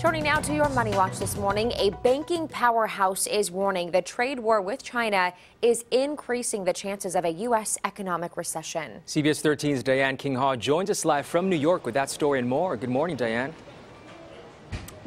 Turning now to your money watch this morning, a banking powerhouse is warning the trade war with China is increasing the chances of a U.S. economic recession. CBS 13's Diane King Hall joins us live from New York with that story and more. Good morning, Diane.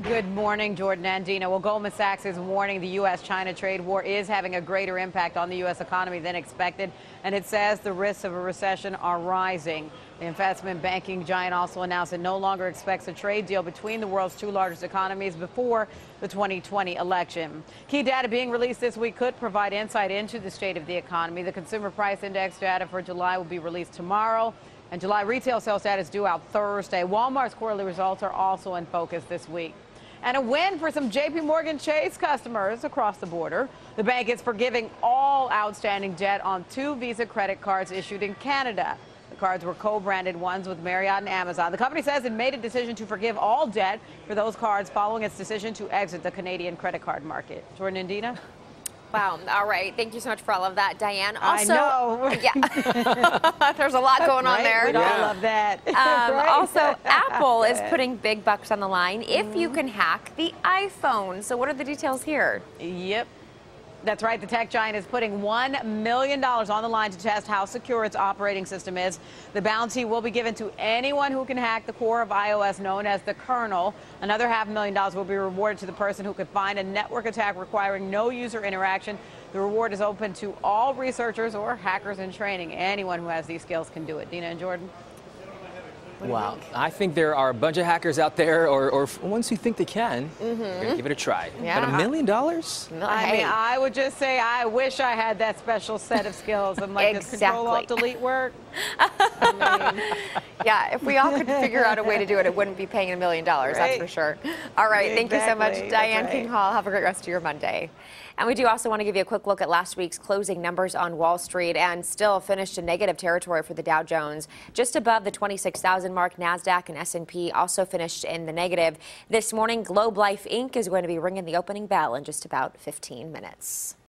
Good morning, Jordan and Dina. Well, Goldman Sachs is warning the U.S.-China trade war is having a greater impact on the U.S. economy than expected, and it says the risks of a recession are rising. The investment banking giant also announced it no longer expects a trade deal between the world's two largest economies before the 2020 election. Key data being released this week could provide insight into the state of the economy. The consumer price index data for July will be released tomorrow. And July retail sales data is due out Thursday. Walmart's quarterly results are also in focus this week. And a win for some JP Morgan Chase customers across the border. The bank is forgiving all outstanding debt on two Visa credit cards issued in Canada. The cards were co-branded ones with Marriott and Amazon. The company says it made a decision to forgive all debt for those cards following its decision to exit the Canadian credit card market. Jordan and Dina? Wow. All right. Thank you so much for all of that, Diane. Also, I know. yeah. There's a lot going on there. We all love that. Um, right? Also, Apple is putting big bucks on the line if mm -hmm. you can hack the iPhone. So, what are the details here? Yep. That's right. The tech giant is putting $1 million on the line to test how secure its operating system is. The bounty will be given to anyone who can hack the core of iOS known as the kernel. Another half million dollars will be rewarded to the person who could find a network attack requiring no user interaction. The reward is open to all researchers or hackers in training. Anyone who has these skills can do it. Dina and Jordan. Wow. I think there are a bunch of hackers out there, or, or ones who think they can. Mm -hmm. Give it a try. Yeah. But a million dollars? I mean, I would just say I wish I had that special set of skills. I'm like, exactly. control alt delete work? I mean, yeah, if we all could figure out a way to do it, it wouldn't be paying a million dollars, that's for sure. All right, exactly. thank you so much, Diane right. King Hall. Have a great rest of your Monday. And we do also want to give you a quick look at last week's closing numbers on Wall Street and still finished in negative territory for the Dow Jones. Just above the 26,000 mark, NASDAQ and S&P also finished in the negative. This morning, Globe Life Inc. is going to be ringing the opening bell in just about 15 minutes.